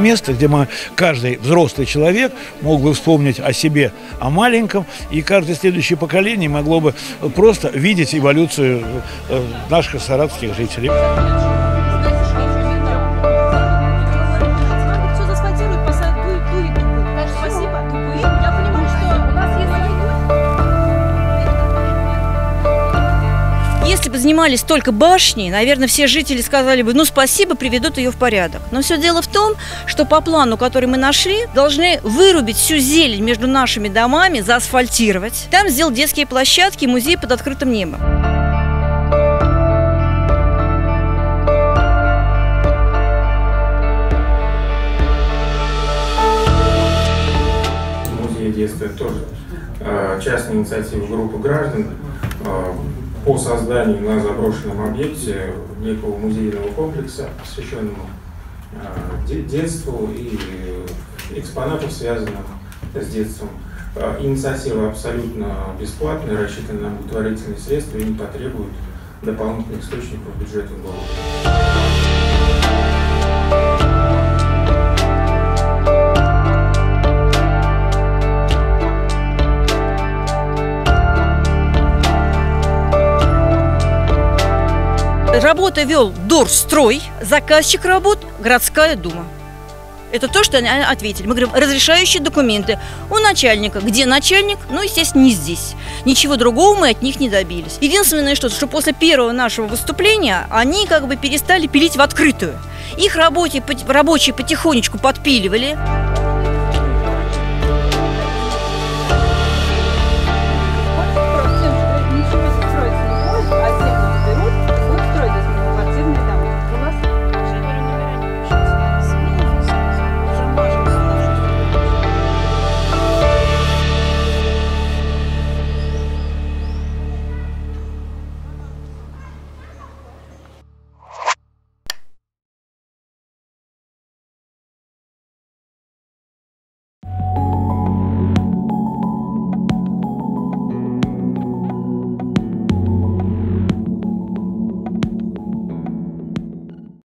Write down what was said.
место, где мы, каждый взрослый человек мог бы вспомнить о себе, о маленьком, и каждое следующее поколение могло бы просто видеть эволюцию э, наших саратовских жителей. Занимались только башней, наверное, все жители сказали бы, ну спасибо, приведут ее в порядок. Но все дело в том, что по плану, который мы нашли, должны вырубить всю зелень между нашими домами, заасфальтировать. Там сделать детские площадки, музей под открытым небом. музей детства это тоже э, частная инициатива группы граждан э, по созданию на заброшенном объекте некого музейного комплекса, посвященному э, де- детству и экспонатов, связанных с детством. Э, Инициатива абсолютно бесплатная, рассчитана на благотворительные средства и не потребует дополнительных источников бюджета города. Работы вел Дорстрой, заказчик работ – городская дума. Это то, что они ответили. Мы говорим, разрешающие документы у начальника. Где начальник? Ну, естественно, не здесь. Ничего другого мы от них не добились. Единственное, что, что после первого нашего выступления они как бы перестали пилить в открытую. Их рабочие, рабочие потихонечку подпиливали.